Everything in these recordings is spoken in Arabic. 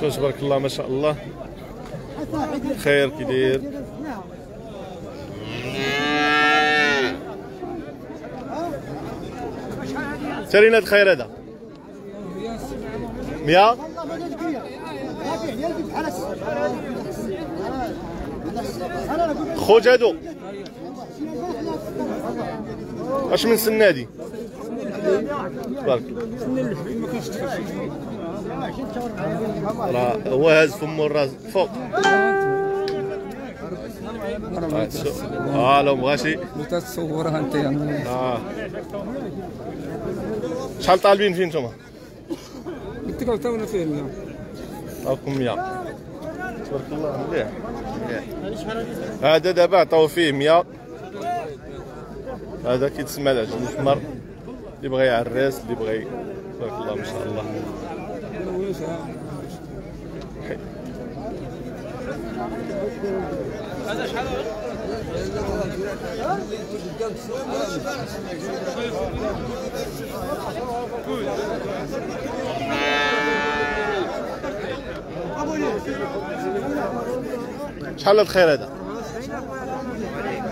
شوف تبارك الله ما شاء الله. خير كي داير شرينا هاد الخير هذا؟ 100 خوج هادو. اش من سن هادي؟ تبارك راه هو هاز فمو الراس فوق. آه لو بغاشي تصورها أنت يعني آه. شحال طالبين فين نتوما؟ قلت لك تونا فيه اليوم عطاكم 100 تبارك الله مليح مليح. هذا دابا عطاو فيه 100 هذا كيتسمى العجل الاحمر اللي بغى يعرس اللي بغى تبارك الله ما شاء الله. شحال الخير هذا؟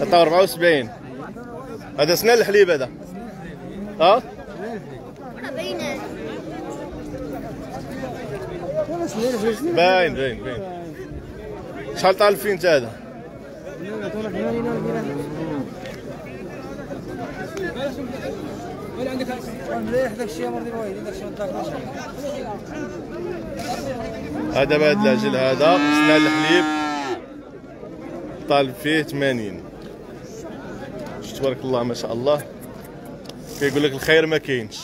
عطاو 74 هذا سنان الحليب هذا ها؟ باين باين باين. شحال طالب فين انت هذا؟ مليح داك الشيء هذا بهذا العجل هذا سنان الحليب. طالب فيه 80 شفت تبارك الله ما شاء الله. كيقول لك الخير ما كاينش.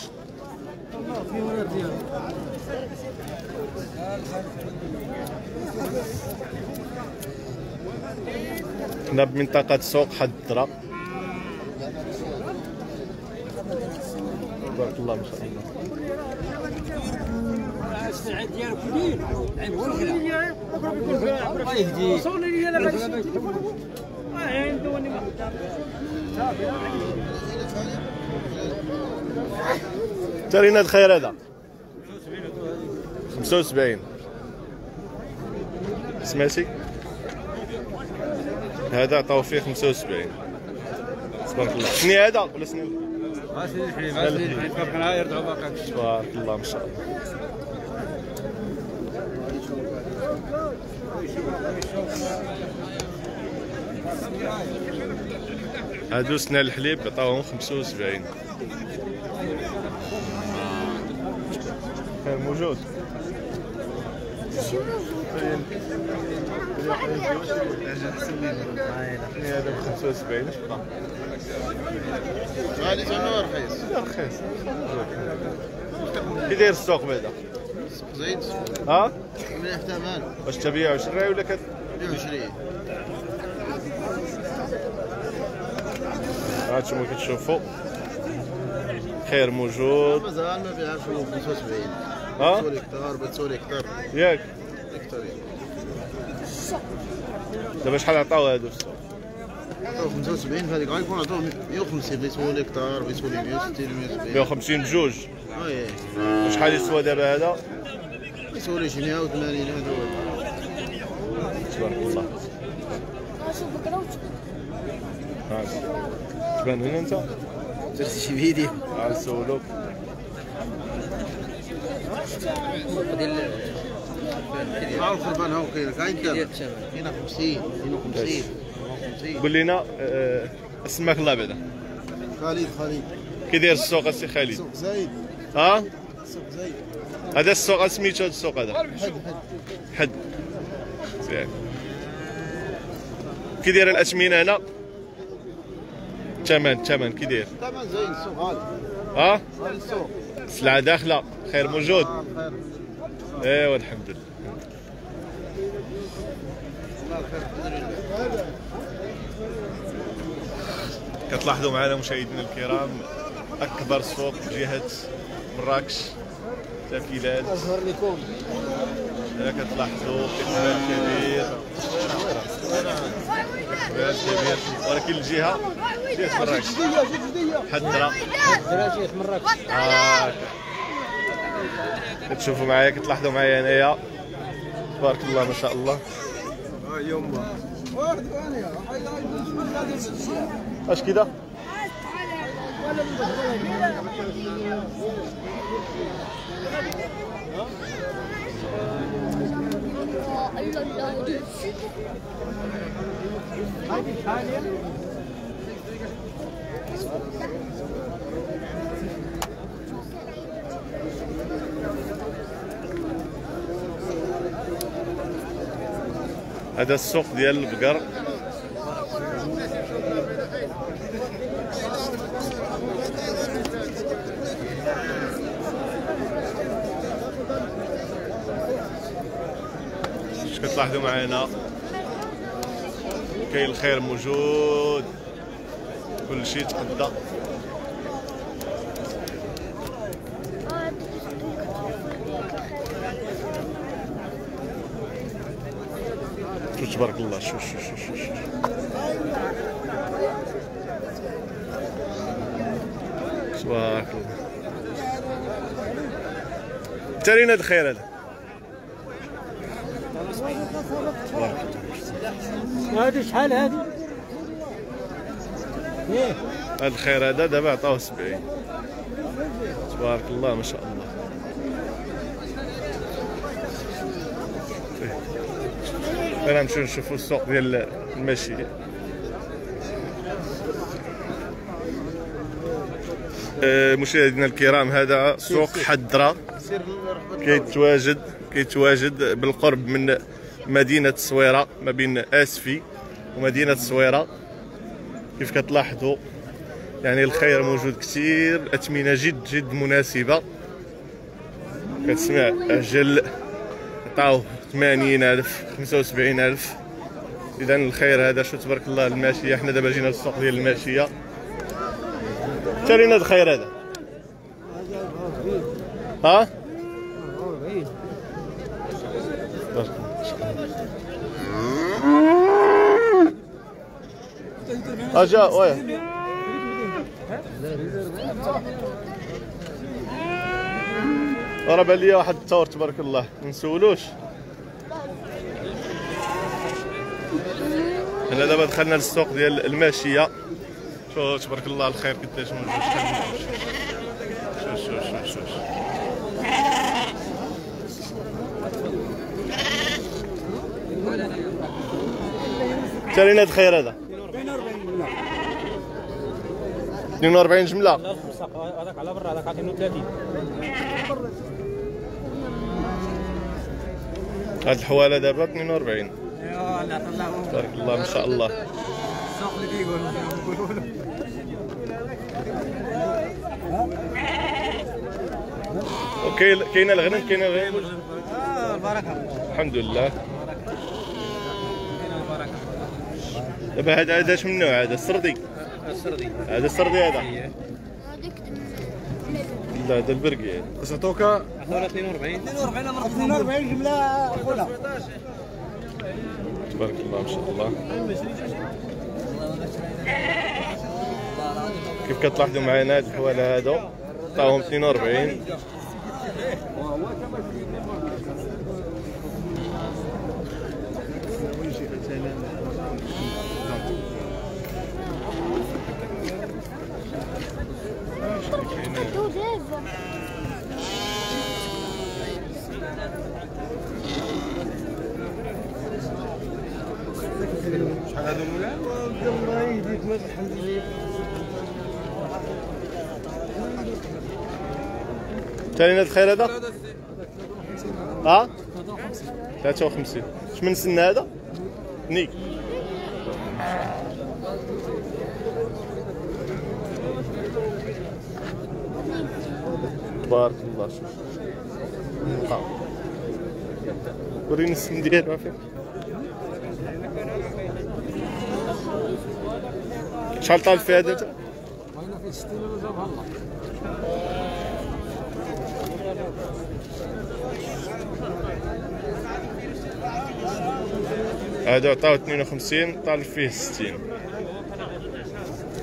حنا بمنطقة سوق حد الدرا تبارك الله ما شاء الله. ترينا الخير هذا. 75 سمعتي؟ هذا عطاو فيه 75 تبارك الله. سني هذا؟ ولا سني تبارك الله ما شاء الله. هادو سنا الحليب عطاوهم 75 كان موجود؟ هذا ب 75 اش بقى؟ غالي زعما رخيص لا رخيص كي داير السوق بعدا زيد ها مليح ثمن واش تبيع وشري ولا كت 120 هانتوما كتشوفوا خير موجود مازال ما بيعرفش 75 ها بتسولي كثار بتسولي كثار ياك كثار دابا شحال عطاو هادو؟ في السوق 75 فهذيك غيكون عطوه 150 بيسولي كثار بيسولي 160 170 150 بجوج أي. وشحال يسوى دابا هذا؟ بيسولي شي 180 هذا. تبارك الله. تبان هنا انت؟ درتي شي فيديو. ها نسولوك. مع الخربان هاو كاين كاين كاين كاين 50 52 50 قول لنا آه، اسمك الله بعدا. خالد خالد. كي داير السوق السي خالد؟ سوق زايد. ها؟ سوق زايد. هذا السوق سميتو هذا السوق هذا؟ حد حد. حد. كي داير الأثمنة هنا؟ الثمن الثمن كي داير. ثمن زايد السوق غالي ها؟ السوق. السلعه داخله خير موجود. آه، خير. ايوا الحمد لله. كتلاحظوا معنا مشاهدينا الكرام أكبر سوق جهة مراكش تاكيلات اظهر لكم هنا كتلاحظوا إقبال كبير. إقبال كبير. ولكن الجهه جهة مراكش. حدرا دراسية مراكش. كتشوفوا معايا كتلاحظوا معايا هنايا. تبارك الله ما شاء الله. اش كده؟ هذا السوق ديال البقر. اش كتلاحظوا معنا كاين الخير موجود. كل شيء تقدى تبارك الله. شوف شوف شوف شوف. تبارك الله. تارينا هذا الخير هذا. تبارك الله هذه شحال هذه؟ هذا الخير هذا دابا عطاوه 70 تبارك الله ما شاء الله. أنا نمشيو نشوفوا السوق ديال الماشية آه، مشاهدينا الكرام هذا سوق حدرة. كيتواجد كيتواجد بالقرب من مدينة الصويرة ما بين آسفي ومدينة الصويرة كيف كتلاحظوا يعني الخير موجود كثير الاثمنه جد جد مناسبة. كتسمع عجل عطاوه. 80000 75000 اذا الخير هذا شو تبارك الله الماشية. حنا دابا جينا للسوق ديال الماشية. شارينا الخير هذا. ها. اجا وين راه بان ليا واحد الثور تبارك الله. ما نسولوش. هنا دابا دخلنا للسوق ديال الماشية. شوف تبارك الله الخير قداش موجود شوف شوف شوف شوف شارينا هاد الخير هذا. 42 جملة. هذاك على برا هذاك عطينو 30 هاد الحوالة دابا 42 ايوا لا طلعوا تبارك الله ما شاء الله. السوق اللي كيقول نقولوا له وكاين كاين الغنم؟ كاين الغنم؟ آه البركه الحمد لله. كاين دابا هذا هذا اش من نوع هذا السردي. السردي هذا السردي هذا. لا هذا البرقي. هذا صوتوكا عطونا 42 42 42 جملة خوله تبارك الله ما شاء الله كيف كتلاحظوا معنا هاد الحواله هادو؟ عطاهم 42 دوزيز ثاني هاد الخير هذا؟ ها؟ 53 اش من سن هذا؟ نيك. تبارك الله شوف. وريني السن ديالو عافاك شحال طال في هذا انت؟ وأنا في 60 ولا جابها الله هذا عطاو 52 طال فيه 60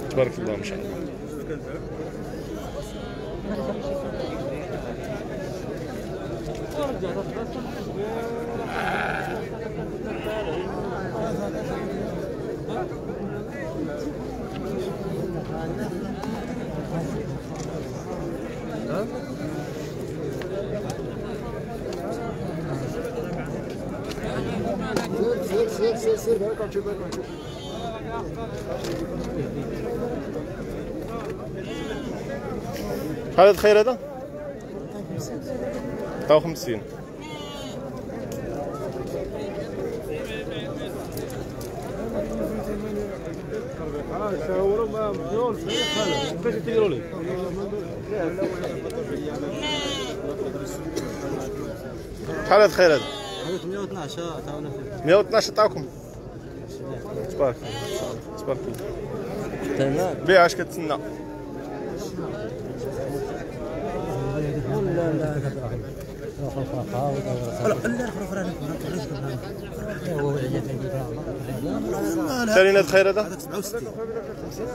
تبارك الله ما شاء الله سير سير هذا الخير هذا؟ عطاو 50 شحال هذا الخير هذا؟ هذاك 112 عطاونا فيه 112 عطاوكم تبارك الله تبارك الله بيع اش كتسنى. لا لا هذا الخير هذا؟ 67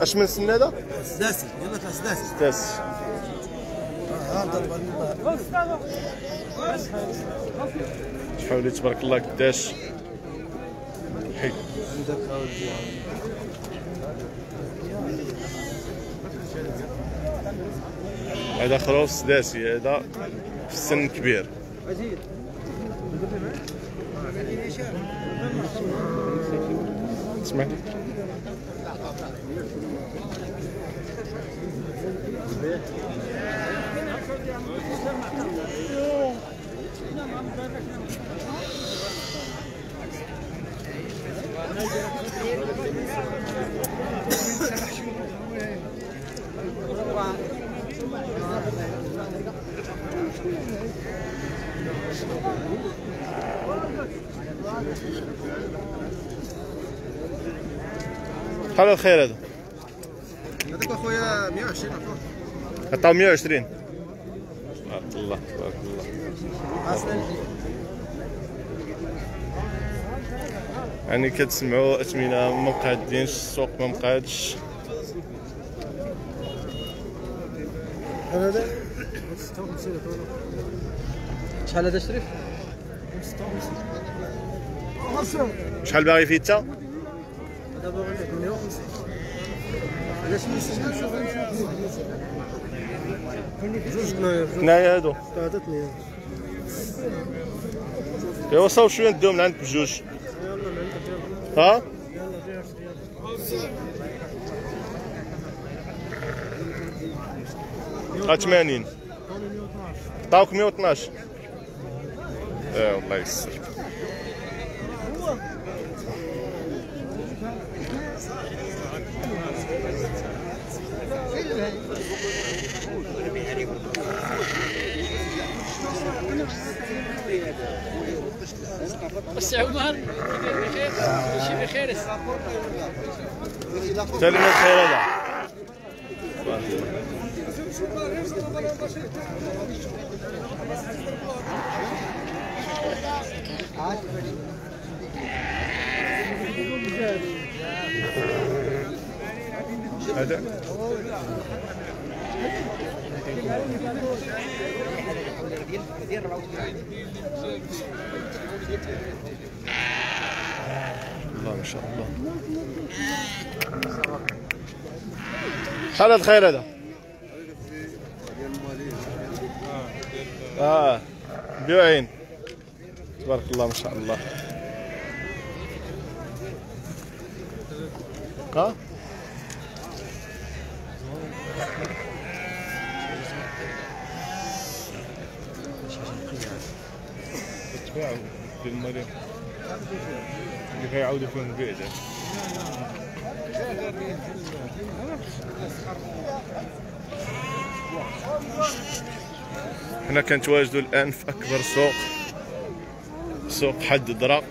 اش من سنه هذا؟ سداسي. يلا تاع سداسي ستاس شحال تبارك الله قداش؟ حي هذا خروف سداسي هذا في السن كبير. سمعت شحال الخير هذا. هذاك أخويا 120 عفوا عطاو 120 تبارك الله تبارك الله يعني كتسمعوا اثمنه ما مقادينش السوق ما مقادش. هذا شحال هذا شريف؟ شحال باغي فيه انت باغي لك 150 علاش جوج دنايا هنايا هادو ايوا صاوب شوية نديهم عندك بجوج. ها ها 80 عطاوك 112 إيه الله يسر بس عمر شي بخير سلم الخير هذا هذا؟ الله ما شاء الله هذا الخير هذا؟ آه بيوعين تبارك الله ما شاء الله. ها؟ يعود في اللي كيف يعود يكون بعيدة حنا كنتواجدوا الآن في أكبر سوق. سوق حد درا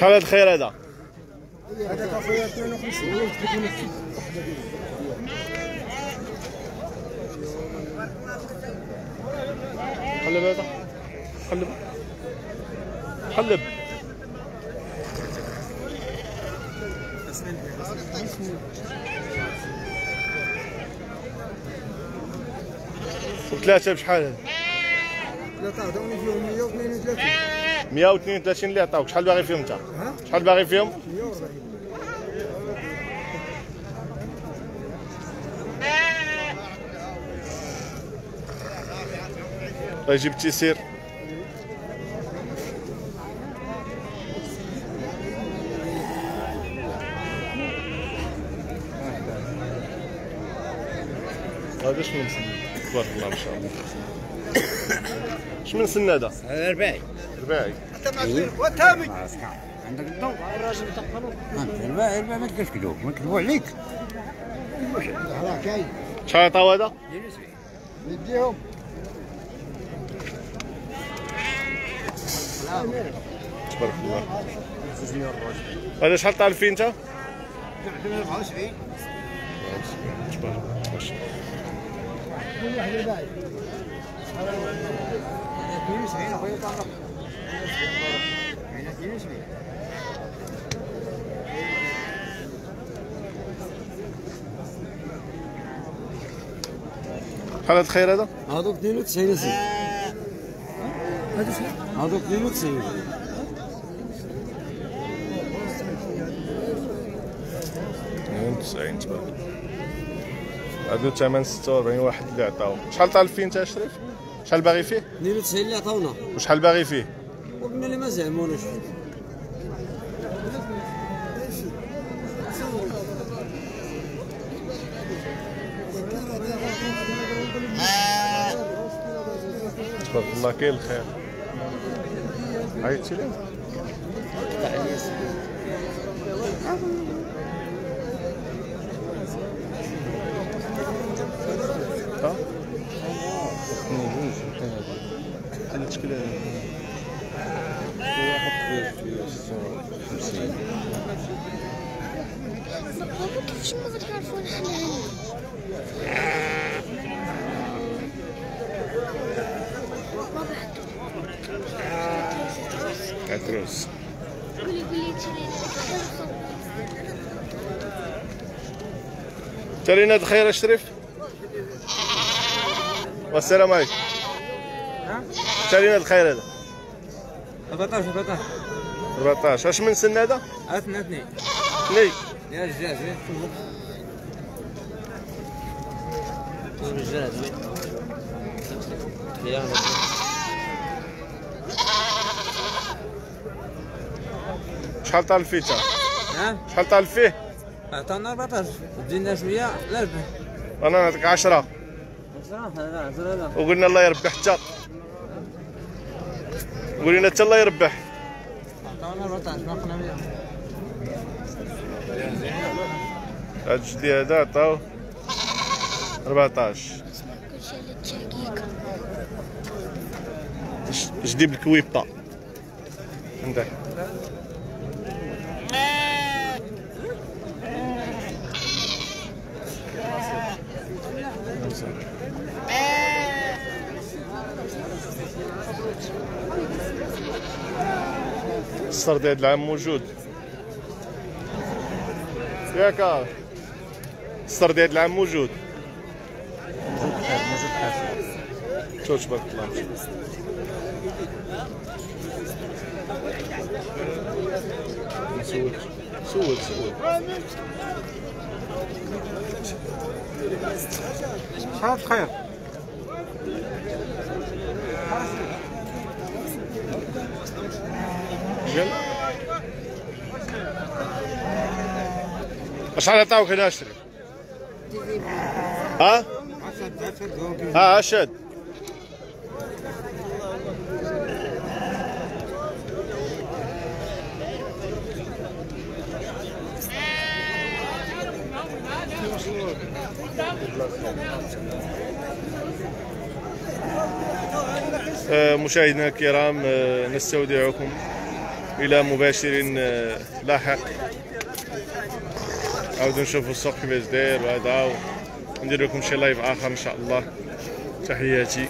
شحال هذا الخير هذا؟ هذاك اخويا 52 قلب هذا. قلب. قلب. وثلاثة بشحال هذا؟ ثلاثة عطاوني فيهم 132 132 اللي عطاوك شحال باغي فيهم انت؟ شحال باغي فيهم؟ 140 الله يجيب التيسير هذا شنو مسن تبارك الله ما شاء الله شنو من سن هذا؟ هذا رباعي عندك الضوء ما تقدرش تكذب ما نكذبوا عليك شحال عطاو هذا؟ نديهم تبارك الله هذا شحال طالب فيه انت؟ 24 تبارك الله ما شاء الله كل واحد الباقي 72 اخويا طارق 72 شحال هذا الخير هذا؟ هذوك 92 سي هذوك 92 92 تبارك هذا ثمن 46 واحد اللي عطاو شحال طالب فيه انت يا شريف؟ شحال باغي فيه؟ 92 اللي عطاونا وشحال باغي فيه؟ ما زعموناش تبارك الله كاين الخير. عيطتي ليه؟ ها؟ هذا؟ كيفاش ما غتعرفون حنا قولي قولي تشري ترينا الخير يا شريف والسلام عليكم. ترينا الخير هذا. 14 14 14 اش من سن هذا؟ اثنين اثنين ني. يا رجال رجال شحال طالب فيه تا؟ نعم شحال طالب فيه؟ عطانا 14 زدنا شوية لا ربح. أنا نعطيك 10 صراحة لا لا لا. وقلنا الله يربح حتى قولنا حتى الله يربح عطانا 14 باقنا 100 هاد الجدي هذا عطاو 14 كلشي على التشكيك ج- جدي السرد هاد العام موجود. ياك. السرد هاد العام موجود. شوف تبارك الله سول سول سول شحال خير شحال عطاوك هنا اشري ها؟ ها أشد. آه، مشاهدينا الكرام آه، نستودعكم إلى مباشر آه، لاحق. عاودوا نشوفوا السوق كيفاش داير وهذا وندير لكم شي لايف آخر إن شاء الله. تحياتي.